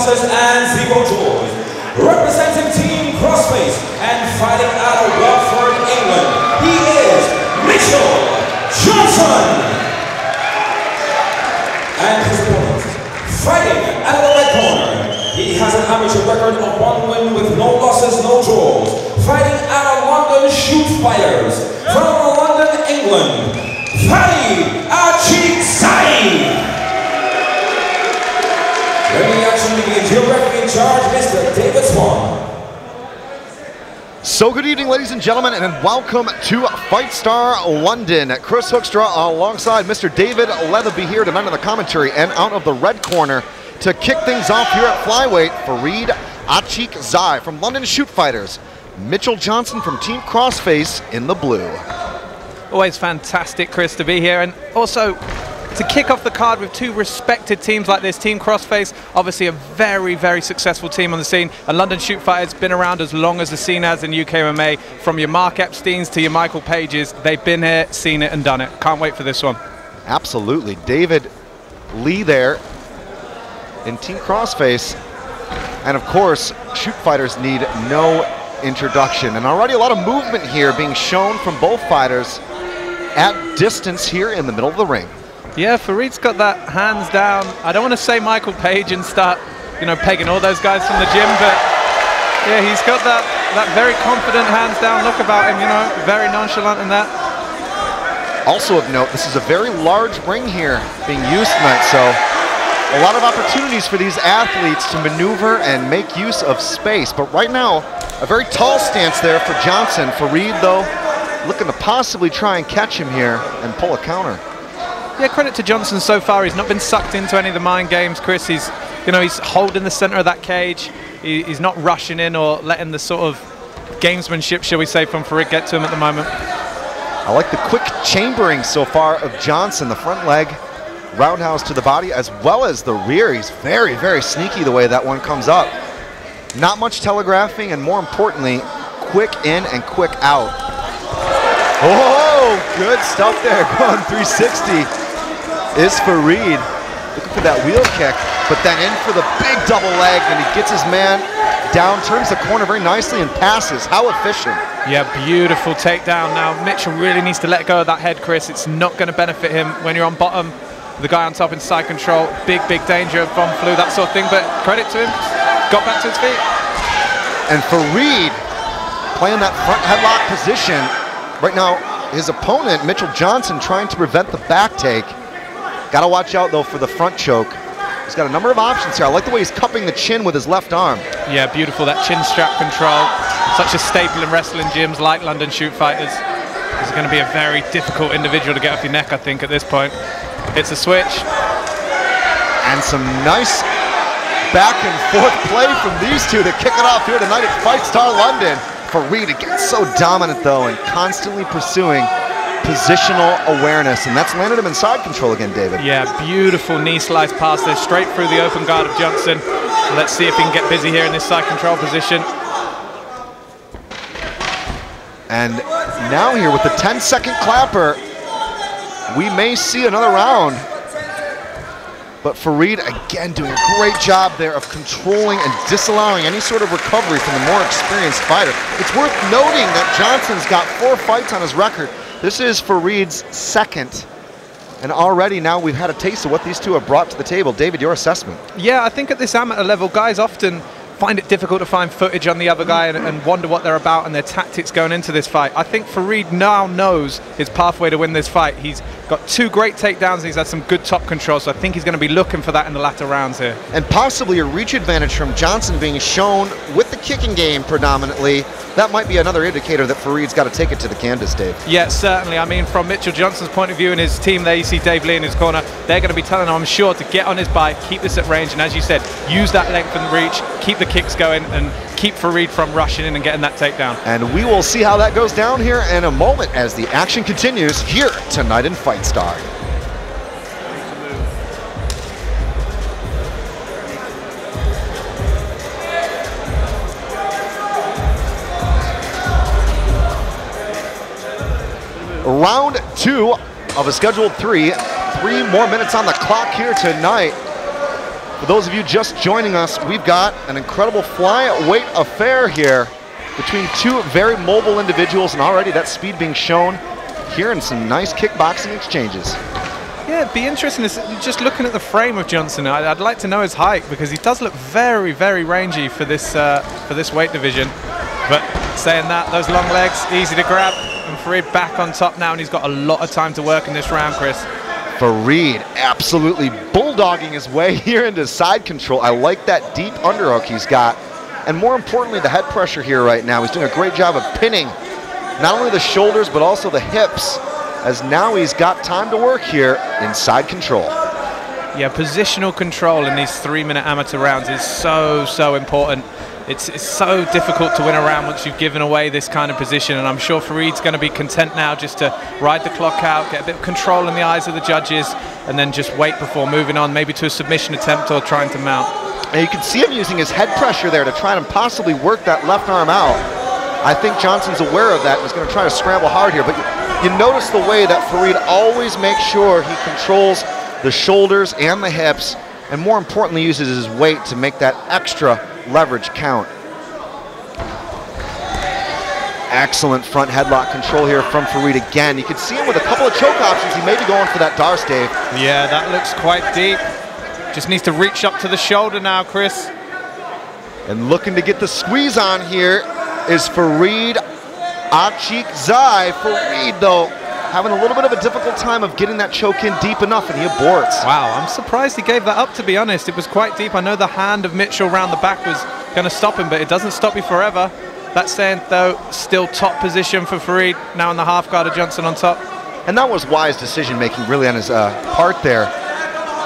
losses and zero draws. Representing Team Crossface and fighting out of Watford, England, he is Mitchell Johnson. And his opponent, fighting out of the red corner. He has an amateur record of one win with no losses, no draws. Fighting out of London Shoot Fighters from London, England. Farid Achikzai. Action begins, your referee in charge, Mr. David Swan. So good evening, ladies and gentlemen, and welcome to Fight Star London. Chris Hoekstra alongside Mr. David Leatherby here tonight on the commentary and out of the red corner to kick things off here at flyweight, Farid Achikzai from London Shoot Fighters. Mitchell Johnson from Team Crossface in the blue. Always fantastic, Chris, to be here. And also, to kick off the card with two respected teams like this, Team Crossface, obviously a very, very successful team on the scene. And London Shoot Fighters been around as long as the scene has in UK MMA. From your Mark Epsteins to your Michael Pages, they've been here, seen it, and done it. Can't wait for this one. Absolutely. David Lee there in Team Crossface. And of course, shoot fighters need no introduction. And already a lot of movement here being shown from both fighters at distance here in the middle of the ring. Yeah, Farid's got that hands down. I don't want to say Michael Page and start, you know, pegging all those guys from the gym, but yeah, he's got that, that very confident hands down look about him, you know, very nonchalant in that. Also of note, this is a very large ring here being used tonight, so a lot of opportunities for these athletes to maneuver and make use of space. But right now, a very tall stance there for Johnson. Farid, though, looking to possibly try and catch him here and pull a counter. Yeah, credit to Johnson so far. He's not been sucked into any of the mind games, Chris. He's, you know, he's holding the center of that cage. He, he's not rushing in or letting the sort of gamesmanship, shall we say, from Farid get to him at the moment. I like the quick chambering so far of Johnson, the front leg, roundhouse to the body, as well as the rear. He's very, very sneaky the way that one comes up. Not much telegraphing, and more importantly, quick in and quick out. Oh, good stuff there, going 360 is Farid. Looking for that wheel kick, but then in for the big double leg, and he gets his man down, turns the corner very nicely, and passes. How efficient. Yeah, beautiful takedown. Now, Mitchell really needs to let go of that head, Chris. It's not going to benefit him when you're on bottom. The guy on top in side control, big, big danger of bomb flu, that sort of thing, but credit to him, got back to his feet. And Farid playing that front headlock position. Right now, his opponent, Mitchell Johnson, trying to prevent the back take. Got to watch out, though, for the front choke. He's got a number of options here. I like the way he's cupping the chin with his left arm. Yeah, beautiful, that chin strap control. Such a staple in wrestling gyms like London Shoot Fighters. He's going to be a very difficult individual to get off your neck, I think, at this point. It's a switch. And some nice back and forth play from these two to kick it off here tonight at Fight Star London. Farid again so dominant though and constantly pursuing positional awareness and that's landed him in side control again, David. Yeah, beautiful knee slice pass there straight through the open guard of Johnson. Let's see if he can get busy here in this side control position. And now here with the 10 second clapper, we may see another round. But Farid again doing a great job there of controlling and disallowing any sort of recovery from the more experienced fighter. It's worth noting that Johnson's got four fights on his record. This is Farid's second. And already now we've had a taste of what these two have brought to the table. David, your assessment? Yeah, I think at this amateur level, guys often find it difficult to find footage on the other guy and, and, wonder what they're about and their tactics going into this fight. I think Farid now knows his pathway to win this fight. He's got two great takedowns and he's had some good top control, so I think he's going to be looking for that in the latter rounds here. And possibly a reach advantage from Johnson being shown with the kicking game predominantly. That might be another indicator that Farid's got to take it to the canvas, Dave. Yeah, certainly. I mean, from Mitchell Johnson's point of view and his team there, you see Dave Lee in his corner, they're going to be telling him, I'm sure, to get on his bike, keep this at range, and as you said, use that length and reach, keep the kicks going and keep Farid from rushing in and getting that takedown. And we will see how that goes down here in a moment as the action continues here tonight in Fight Star. Round two of a scheduled three. Three more minutes on the clock here tonight. For those of you just joining us, we've got an incredible flyweight affair here between two very mobile individuals, and already that speed being shown here in some nice kickboxing exchanges. Yeah, it'd be interesting just looking at the frame of Johnson. I'd, I'd, like to know his height because he does look very, very rangy for this uh, for this weight division. But saying that, those long legs, easy to grab, and Farid back on top now, and he's got a lot of time to work in this round, Chris. Farid absolutely bulldogging his way here into side control. I like that deep underhook he's got. And more importantly, the head pressure here right now. He's doing a great job of pinning not only the shoulders, but also the hips as now he's got time to work here inside control. Yeah, positional control in these three-minute amateur rounds is so, so important. It's, it's so difficult to win a round once you've given away this kind of position, and I'm sure Farid's going to be content now just to ride the clock out, get a bit of control in the eyes of the judges, and then just wait before moving on, maybe to a submission attempt or trying to mount. And you can see him using his head pressure there to try and possibly work that left arm out. I think Johnson's aware of that and is going to try to scramble hard here, but you notice the way that Farid always makes sure he controls the shoulders and the hips, and more importantly, uses his weight to make that extra leverage count. Excellent front headlock control here from Farid again. You can see him with a couple of choke options. He may be going for that D'Arce, Dave. Yeah, that looks quite deep. Just needs to reach up to the shoulder now, Chris. And looking to get the squeeze on here is Farid Achikzai Farid, though, having a little bit of a difficult time of getting that choke in deep enough, and he aborts. Wow, I'm surprised he gave that up, to be honest. It was quite deep. I know the hand of Mitchell around the back was going to stop him, but it doesn't stop you forever. That saying, though, still top position for Farid, now in the half guard of Johnson on top. And that was wise decision-making, really, on his uh, part there.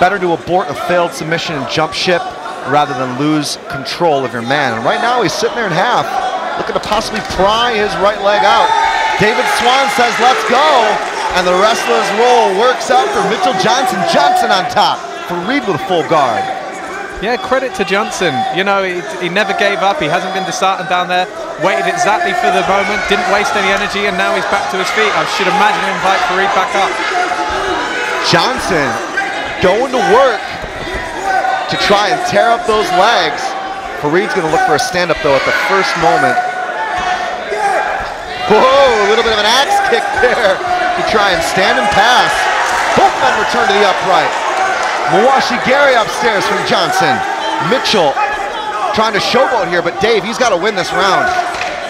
Better to abort a failed submission and jump ship rather than lose control of your man. And right now, he's sitting there in half looking to possibly pry his right leg out. David Swan says, let's go. And the wrestler's roll works out for Mitchell Johnson. Johnson on top Farid with a full guard. Yeah, credit to Johnson. You know, he, he never gave up. He hasn't been disheartened down there. Waited exactly for the moment, didn't waste any energy, and now he's back to his feet. I should imagine him invite Farid back up. Johnson going to work to try and tear up those legs. Farid's going to look for a stand-up, though, at the first moment. Whoa, a little bit of an axe kick there to try and stand and pass. Both men return to the upright. Mawashi Geri upstairs from Johnson. Mitchell trying to showboat here, but Dave, he's got to win this round.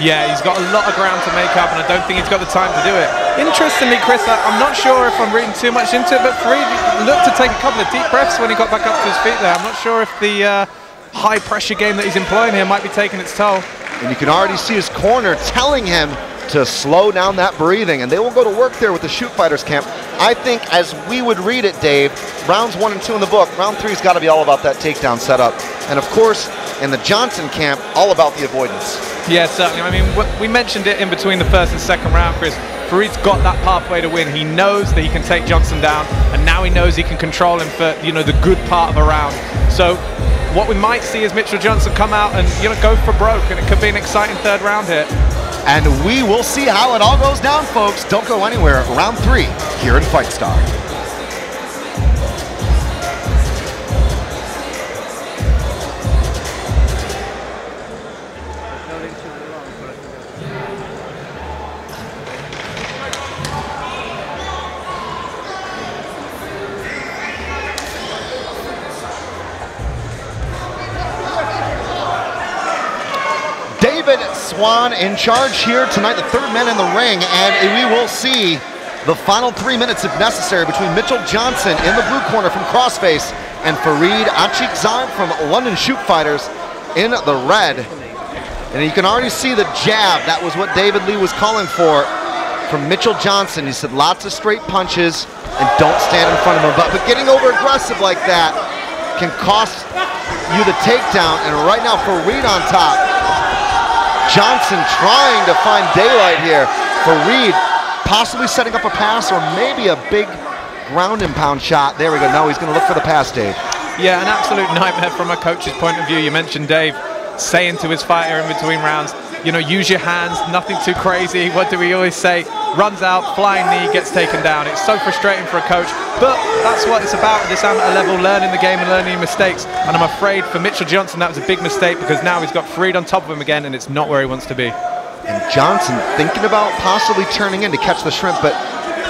Yeah, he's got a lot of ground to make up, and I don't think he's got the time to do it. Interestingly, Chris, I'm not sure if I'm reading too much into it, but Farid looked to take a couple of deep breaths when he got back up to his feet there. I'm not sure if the uh, high pressure game that he's employing here might be taking its toll. And you can already see his corner telling him to slow down that breathing, and they will go to work there with the shoot fighters camp. I think as we would read it, Dave, rounds one and two in the book, round three's got to be all about that takedown setup. And of course, in the Johnson camp, all about the avoidance. Yeah, certainly. I mean, we mentioned it in between the first and second round, Chris. Farid's got that pathway to win. He knows that he can take Johnson down, and now he knows he can control him for, you know, the good part of a round. So what we might see is Mitchell Johnson come out and, you know, go for broke, and it could be an exciting third round here. And we will see how it all goes down, folks. Don't go anywhere. Round three here in Fight Star. Swan in charge here tonight, the third man in the ring, and we will see the final three minutes if necessary between Mitchell Johnson in the blue corner from Crossface and Farid Achikzai from London Shoot Fighters in the red. And you can already see the jab. That was what David Lee was calling for from Mitchell Johnson. He said lots of straight punches and don't stand in front of him. But, but getting over aggressive like that can cost you the takedown. And right now, Farid on top. Johnson trying to find daylight here. for Reed, possibly setting up a pass or maybe a big ground and pound shot. There we go. Now he's going to look for the pass, Dave. Yeah, an absolute nightmare from a coach's point of view. You mentioned Dave saying to his fighter in between rounds, you know, use your hands, nothing too crazy. What do we always say? Runs out, flying knee, gets taken down. It's so frustrating for a coach, but that's what it's about at this amateur level, learning the game and learning mistakes. And I'm afraid for Mitchell Johnson, that was a big mistake because now he's got Farid on top of him again, and it's not where he wants to be. And Johnson thinking about possibly turning in to catch the shrimp, but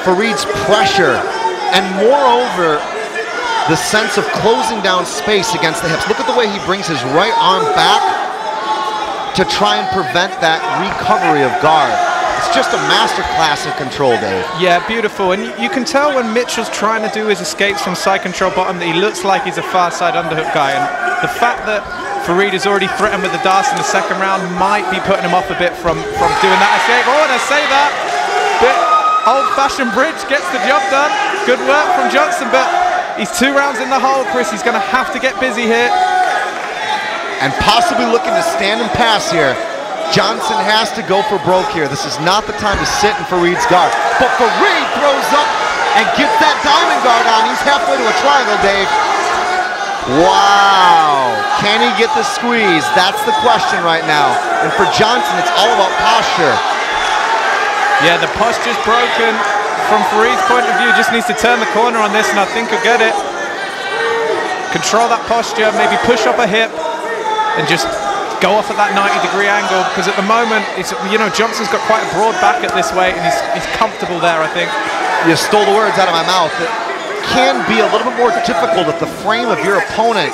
Farid's pressure and moreover, the sense of closing down space against the hips. Look at the way he brings his right arm back to try and prevent that recovery of guard. It's just a masterclass of control, Dave. Yeah, beautiful. And you can tell when Mitchell's trying to do his escapes from side control bottom that he looks like he's a far side underhook guy. And the fact that Farid is already threatened with the D'Arce in the second round might be putting him off a bit from, from doing that escape. Oh, and I say that. Bit old-fashioned bridge gets the job done. Good work from Johnson, but he's two rounds in the hole, Chris. He's going to have to get busy here. And possibly looking to stand and pass here. Johnson has to go for broke here. This is not the time to sit in Farid's guard. But Farid throws up and gets that diamond guard on. He's halfway to a triangle, Dave. Wow. Can he get the squeeze? That's the question right now. And for Johnson, it's all about posture. Yeah, the posture's broken. From Farid's point of view, just needs to turn the corner on this, and I think he'll get it. Control that posture, maybe push up a hip, and just go off at that 90 degree angle because at the moment it's you know Johnson's got quite a broad back at this weight and he's, he's comfortable there I think. You stole the words out of my mouth. It can be a little bit more difficult if the frame of your opponent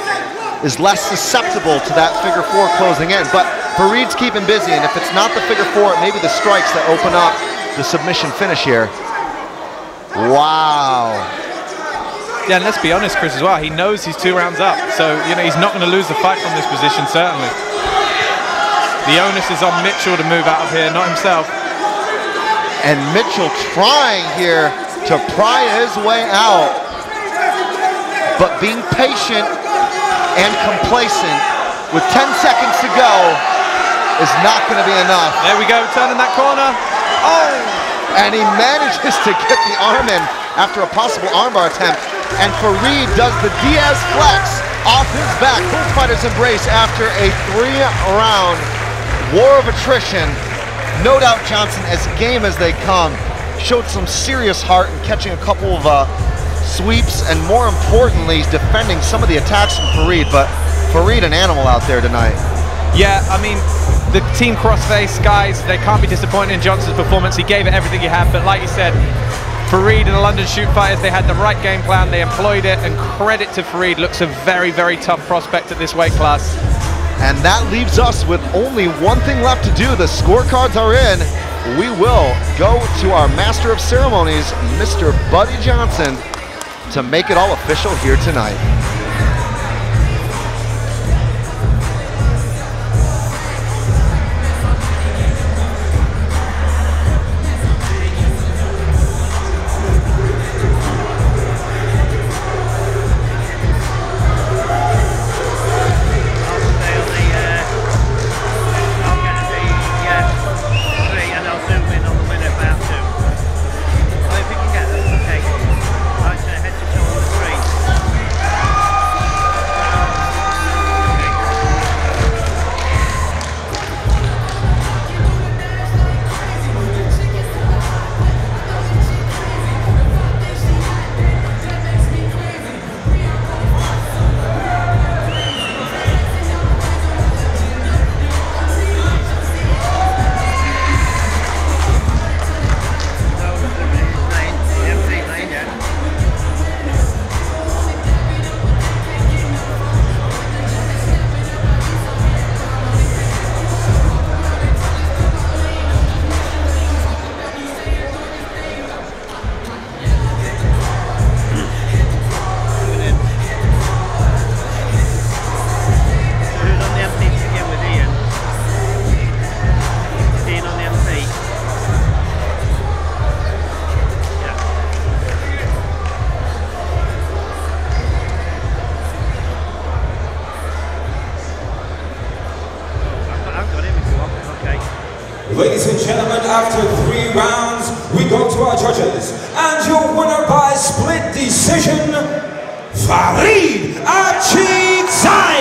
is less susceptible to that figure four closing in. But Farid's keeping busy and if it's not the figure four maybe the strikes that open up the submission finish here. Wow yeah, and let's be honest, Chris, as well. He knows he's two rounds up, so you know he's not going to lose the fight from this position, certainly. The onus is on Mitchell to move out of here, not himself. And Mitchell trying here to pry his way out, but being patient and complacent with 10 seconds to go is not going to be enough. There we go, turning that corner. Oh! And he manages to get the arm in after a possible armbar attempt. And Farid does the Diaz flex off his back. Both fighters embrace after a three-round war of attrition. No doubt Johnson, as game as they come, showed some serious heart in catching a couple of uh, sweeps and more importantly, defending some of the attacks from Farid. But Farid, an animal out there tonight. Yeah, I mean, the team crossface guys, they can't be disappointed in Johnson's performance. He gave it everything he had, but like you said, Farid and the London Shoot Fighters, they had the right game plan, they employed it, and credit to Farid, looks a very, very tough prospect at this weight class. And that leaves us with only one thing left to do. The scorecards are in. We will go to our Master of Ceremonies, Mr. Buddy Johnson, to make it all official here tonight. Ladies and gentlemen, after three rounds, we go to our judges. And your winner by split decision, Farid Achikzai.